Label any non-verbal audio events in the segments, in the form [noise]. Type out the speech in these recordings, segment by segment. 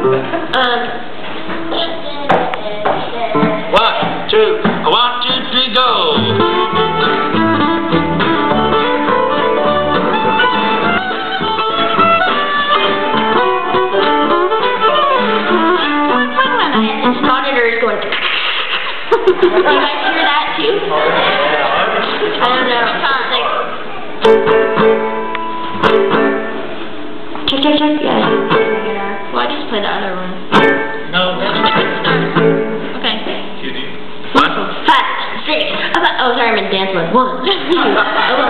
Um. One, two, one, two, three, go. Did you guys hear that too? I don't know. Check, check, check. Yeah play the other one. No. Okay. Kidding. One, five, six. Oh, sorry, I'm in dance mode. One, two, [laughs] [laughs]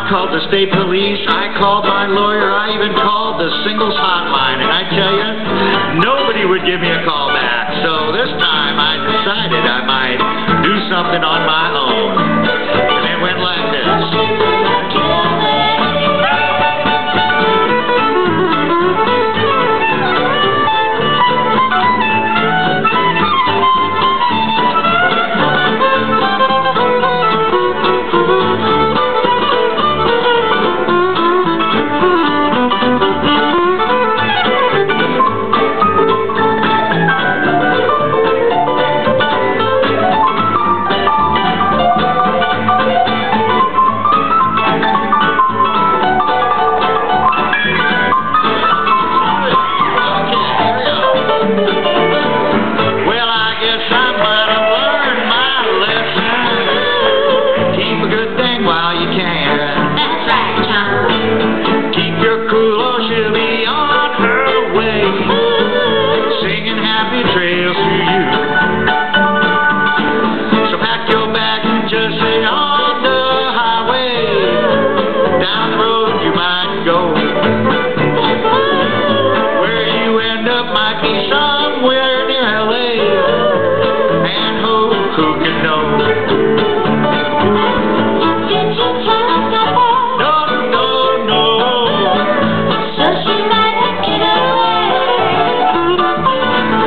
i called the state police, I called my lawyer, I even called the singles hotline, and I tell you, nobody would give me a call back. So this time I decided I might do something on my own. somewhere near L.A. And who, who can know? Did No, no, no. So she might have get away.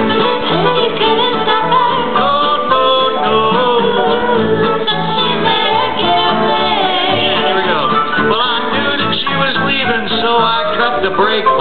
And couldn't stop her. No, no, no. So she might have get away. Yeah, here we go. Well, I knew that she was leaving, so I cut the brake.